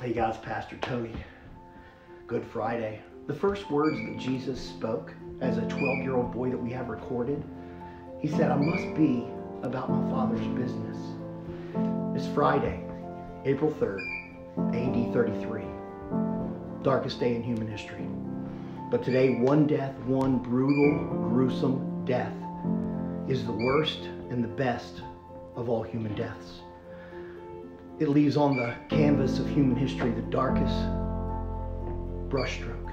Hey guys, Pastor Tony. Good Friday. The first words that Jesus spoke as a 12 year old boy that we have recorded, he said, I must be about my Father's business. It's Friday, April 3rd, AD 33. Darkest day in human history. But today, one death, one brutal, gruesome death, is the worst and the best of all human deaths. It leaves on the canvas of human history the darkest brushstroke.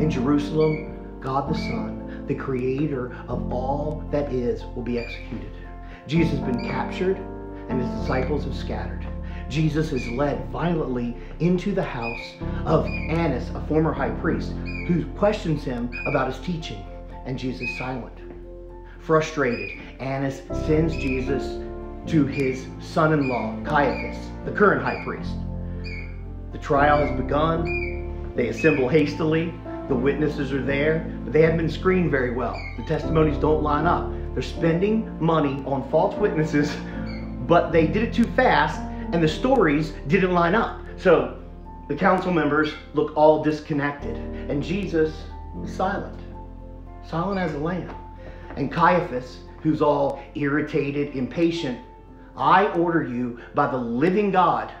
In Jerusalem, God the Son, the creator of all that is, will be executed. Jesus has been captured and his disciples have scattered. Jesus is led violently into the house of Annas, a former high priest, who questions him about his teaching, and Jesus is silent. Frustrated, Annas sends Jesus to his son in law, Caiaphas, the current high priest. The trial has begun. They assemble hastily. The witnesses are there, but they haven't been screened very well. The testimonies don't line up. They're spending money on false witnesses, but they did it too fast and the stories didn't line up. So the council members look all disconnected, and Jesus is silent, silent as a lamb. And Caiaphas, who's all irritated, impatient, I order you by the living God,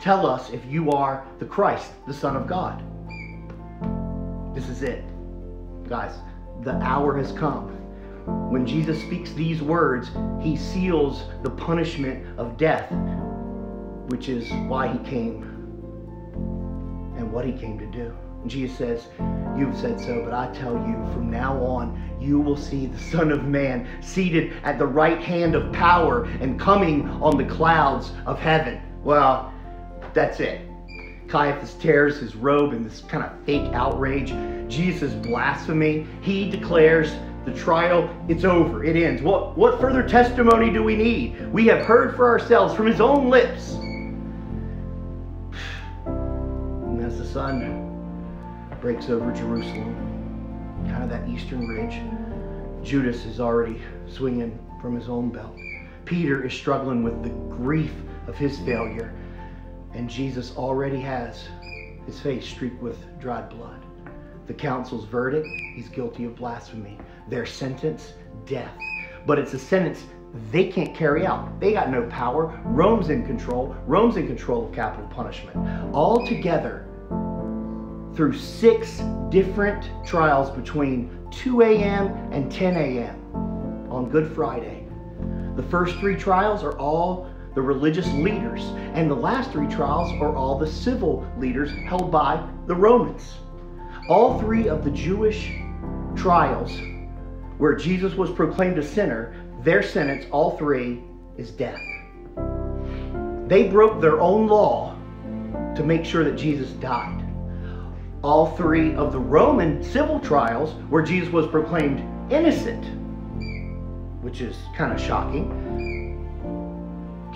tell us if you are the Christ, the Son of God. This is it. Guys, the hour has come. When Jesus speaks these words, he seals the punishment of death, which is why he came and what he came to do. Jesus says, You've said so, but I tell you, from now on, you will see the Son of Man seated at the right hand of power and coming on the clouds of heaven. Well, that's it. Caiaphas tears his robe in this kind of fake outrage. Jesus' blasphemy. He declares the trial, it's over. It ends. What, what further testimony do we need? We have heard for ourselves from his own lips. And as the sun breaks over Jerusalem, kind of that eastern ridge, Judas is already swinging from his own belt. Peter is struggling with the grief of his failure, and Jesus already has his face streaked with dried blood. The council's verdict, he's guilty of blasphemy. Their sentence, death. But it's a sentence they can't carry out. They got no power. Rome's in control. Rome's in control of capital punishment. All together, through six different trials between 2 a.m. and 10 a.m. on Good Friday. The first three trials are all the religious leaders, and the last three trials are all the civil leaders held by the Romans. All three of the Jewish trials where Jesus was proclaimed a sinner, their sentence, all three, is death. They broke their own law to make sure that Jesus died. All three of the Roman civil trials where Jesus was proclaimed innocent, which is kind of shocking.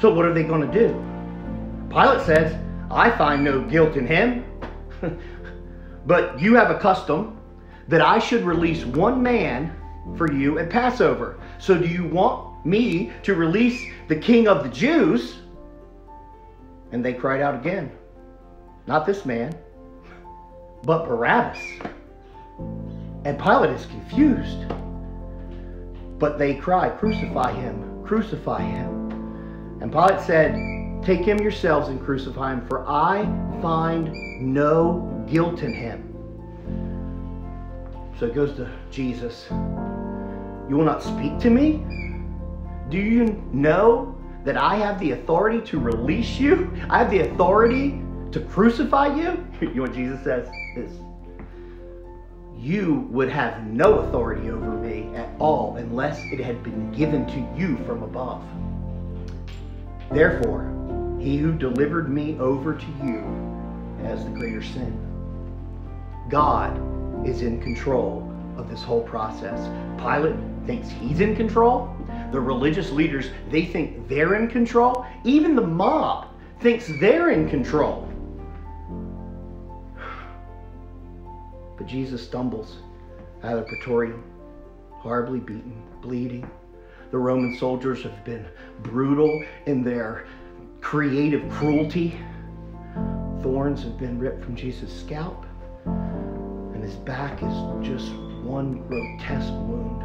So, what are they going to do? Pilate says, I find no guilt in him. but you have a custom that I should release one man for you at Passover. So do you want me to release the king of the Jews? And they cried out again, Not this man, but Barabbas. And Pilate is confused. But they cry, Crucify him, crucify him. And Pilate said, Take him yourselves and crucify him, for I find no guilt in him. So it goes to Jesus. You will not speak to me? Do you know that I have the authority to release you? I have the authority to crucify you? You know what Jesus says is, you would have no authority over me at all unless it had been given to you from above. Therefore, he who delivered me over to you has the greater sin. God is in control of this whole process. Pilate thinks he's in control. The religious leaders, they think they're in control. Even the mob thinks they're in control. But Jesus stumbles out of the praetorium, horribly beaten, bleeding. The Roman soldiers have been brutal in their creative cruelty. thorns have been ripped from Jesus' scalp, and his back is just one grotesque wound.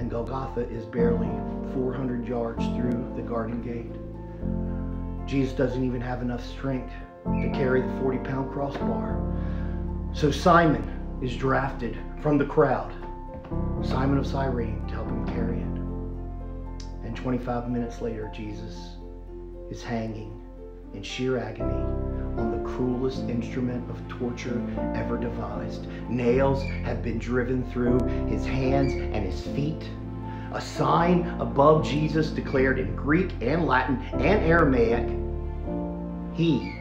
And Golgotha is barely 400 yards through the garden gate. Jesus doesn't even have enough strength to carry the 40 pound crossbar. So Simon is drafted from the crowd, Simon of Cyrene, to help him carry it. And 25 minutes later, Jesus is hanging in sheer agony on the cruelest instrument of torture ever devised. Nails have been driven through his hands and his feet. A sign above Jesus declared in Greek and Latin and Aramaic, He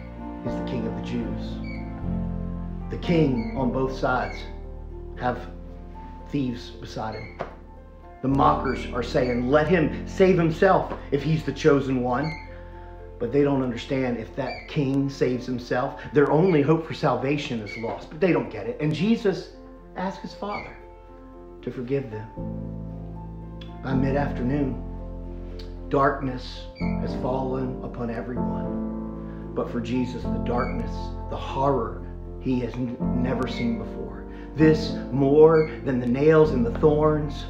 is the King of the Jews. The king on both sides have thieves beside him. The mockers are saying, Let him save himself if he's the chosen one. But they don't understand if that king saves himself, their only hope for salvation is lost. But they don't get it. And Jesus asked his Father to forgive them. By mid afternoon, darkness has fallen upon everyone. But for Jesus, the darkness, the horror he has never seen before. This, more than the nails and the thorns,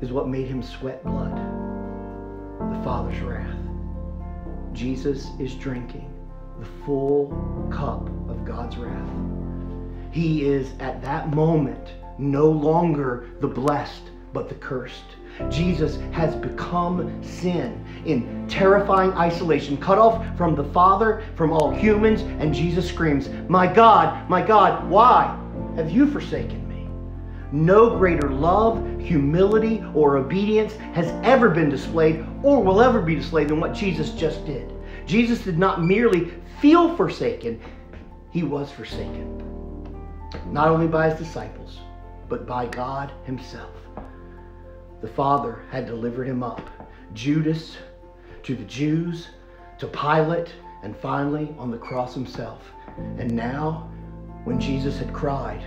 is what made him sweat blood the Father's wrath. Jesus is drinking the full cup of God's wrath. He is at that moment no longer the blessed, but the cursed. Jesus has become sin in terrifying isolation, cut off from the Father, from all humans, and Jesus screams, My God, my God, why have you forsaken me? No greater love, humility, or obedience has ever been displayed or will ever be displayed than what Jesus just did. Jesus did not merely feel forsaken, he was forsaken. Not only by his disciples, but by God himself. The Father had delivered him up. Judas to the Jews, to Pilate, and finally on the cross himself. And now, when Jesus had cried,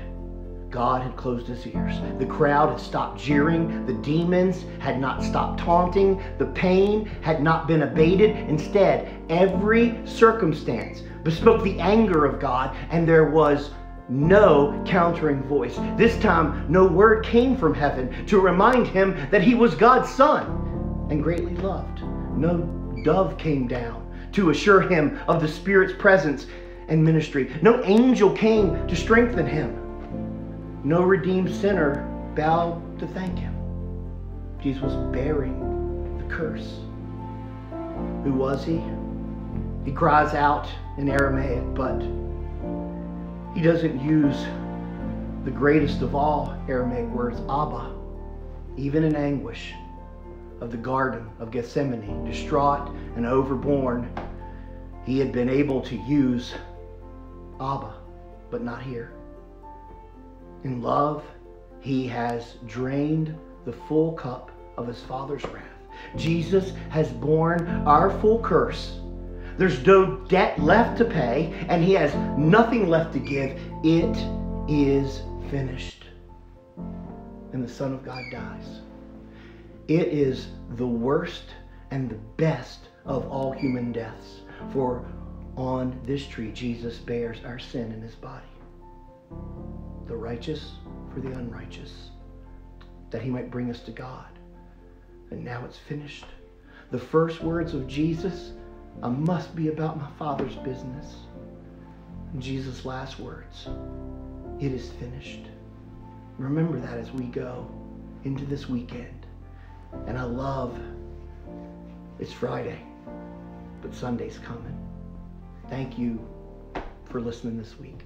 God had closed his ears. The crowd had stopped jeering. The demons had not stopped taunting. The pain had not been abated. Instead, every circumstance bespoke the anger of God, and there was no countering voice. This time, no word came from heaven to remind him that he was God's son and greatly loved. No dove came down to assure him of the Spirit's presence and ministry. No angel came to strengthen him. No redeemed sinner bowed to thank him. Jesus was bearing the curse. Who was he? He cries out in Aramaic, but he doesn't use the greatest of all Aramaic words, Abba, even in anguish of the Garden of Gethsemane, distraught and overborne, he had been able to use Abba, but not here. In love, he has drained the full cup of his Father's wrath. Jesus has borne our full curse. There's no debt left to pay, and he has nothing left to give. It is finished. And the Son of God dies. It is the worst and the best of all human deaths. For on this tree, Jesus bears our sin in his body the righteous for the unrighteous, that he might bring us to God. And now it's finished. The first words of Jesus I must be about my Father's business. Jesus' last words it is finished. Remember that as we go into this weekend. And I love it's Friday, but Sunday's coming. Thank you for listening this week.